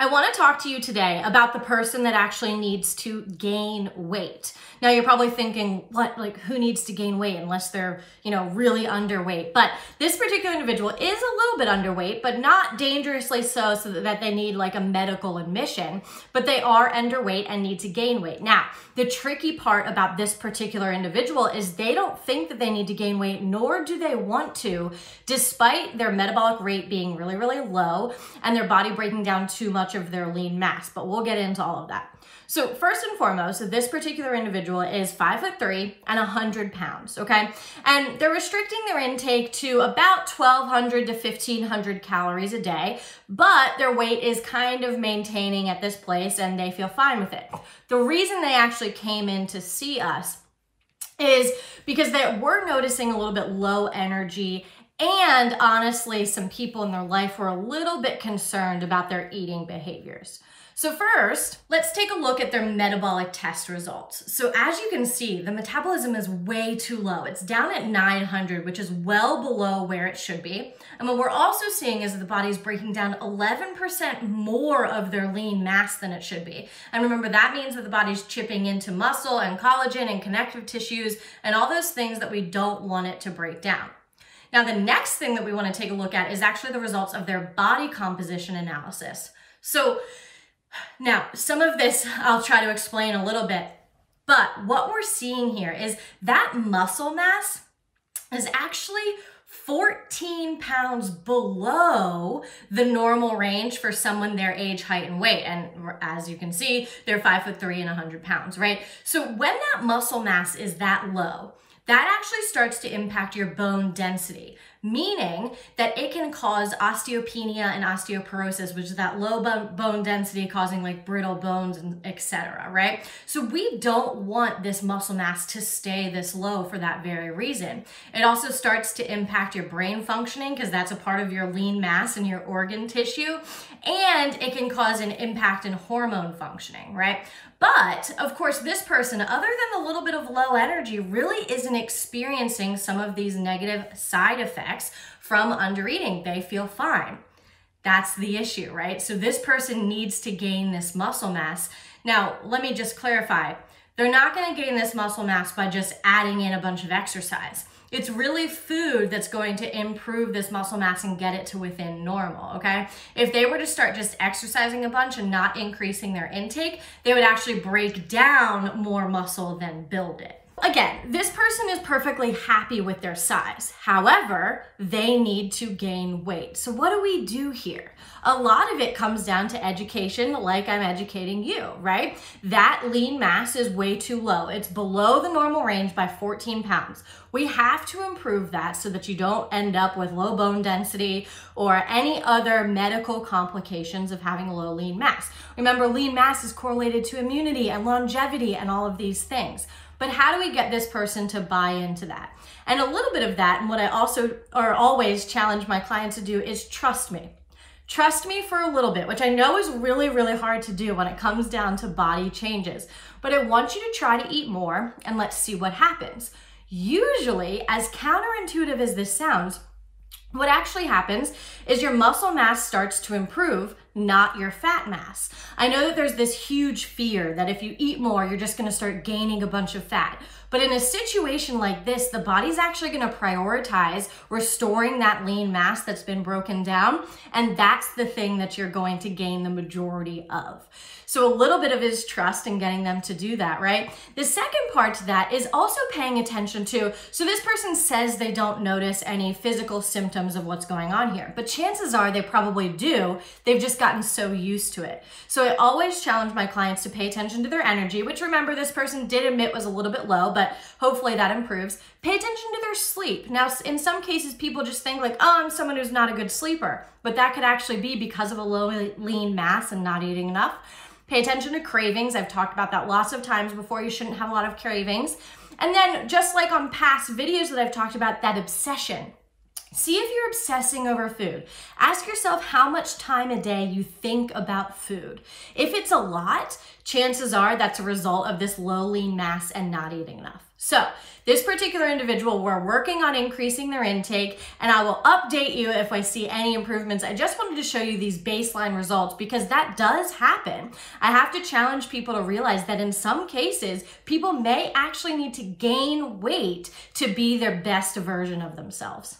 I want to talk to you today about the person that actually needs to gain weight. Now you're probably thinking, what, like who needs to gain weight unless they're, you know, really underweight. But this particular individual is a little bit underweight, but not dangerously so, so that they need like a medical admission, but they are underweight and need to gain weight. Now, the tricky part about this particular individual is they don't think that they need to gain weight, nor do they want to, despite their metabolic rate being really, really low and their body breaking down too much of their lean mass, but we'll get into all of that. So first and foremost, this particular individual is five foot three and 100 pounds, okay? And they're restricting their intake to about 1,200 to 1,500 calories a day, but their weight is kind of maintaining at this place and they feel fine with it. The reason they actually came in to see us is because they were noticing a little bit low energy and honestly, some people in their life were a little bit concerned about their eating behaviors. So first, let's take a look at their metabolic test results. So as you can see, the metabolism is way too low. It's down at 900, which is well below where it should be. And what we're also seeing is that the body is breaking down 11% more of their lean mass than it should be. And remember, that means that the body's chipping into muscle and collagen and connective tissues and all those things that we don't want it to break down. Now, the next thing that we want to take a look at is actually the results of their body composition analysis. So now, some of this I'll try to explain a little bit, but what we're seeing here is that muscle mass is actually 14 pounds below the normal range for someone their age, height, and weight. And as you can see, they're five foot three and 100 pounds, right? So when that muscle mass is that low, that actually starts to impact your bone density meaning that it can cause osteopenia and osteoporosis, which is that low bone density causing like brittle bones and etc. right? So we don't want this muscle mass to stay this low for that very reason. It also starts to impact your brain functioning because that's a part of your lean mass and your organ tissue, and it can cause an impact in hormone functioning, right? But of course, this person, other than the little bit of low energy, really isn't experiencing some of these negative side effects from undereating. They feel fine. That's the issue, right? So this person needs to gain this muscle mass. Now, let me just clarify. They're not gonna gain this muscle mass by just adding in a bunch of exercise. It's really food that's going to improve this muscle mass and get it to within normal, okay? If they were to start just exercising a bunch and not increasing their intake, they would actually break down more muscle than build it. Again, this person is perfectly happy with their size. However, they need to gain weight. So what do we do here? A lot of it comes down to education, like I'm educating you, right? That lean mass is way too low. It's below the normal range by 14 pounds. We have to improve that so that you don't end up with low bone density or any other medical complications of having low lean mass. Remember, lean mass is correlated to immunity and longevity and all of these things. But how do we get this person to buy into that? And a little bit of that, and what I also or always challenge my clients to do is trust me. Trust me for a little bit, which I know is really, really hard to do when it comes down to body changes. But I want you to try to eat more and let's see what happens. Usually, as counterintuitive as this sounds, what actually happens is your muscle mass starts to improve, not your fat mass. I know that there's this huge fear that if you eat more, you're just gonna start gaining a bunch of fat. But in a situation like this, the body's actually gonna prioritize restoring that lean mass that's been broken down, and that's the thing that you're going to gain the majority of. So a little bit of his trust in getting them to do that, right? The second part to that is also paying attention to, so this person says they don't notice any physical symptoms of what's going on here, but chances are they probably do. They've just gotten so used to it. So I always challenge my clients to pay attention to their energy, which remember this person did admit was a little bit low, but hopefully that improves. Pay attention to their sleep. Now, in some cases, people just think like, oh, I'm someone who's not a good sleeper, but that could actually be because of a low lean mass and not eating enough. Pay attention to cravings. I've talked about that lots of times before. You shouldn't have a lot of cravings. And then just like on past videos that I've talked about, that obsession. See if you're obsessing over food. Ask yourself how much time a day you think about food. If it's a lot, chances are that's a result of this low lean mass and not eating enough. So this particular individual, we're working on increasing their intake and I will update you if I see any improvements. I just wanted to show you these baseline results because that does happen. I have to challenge people to realize that in some cases, people may actually need to gain weight to be their best version of themselves.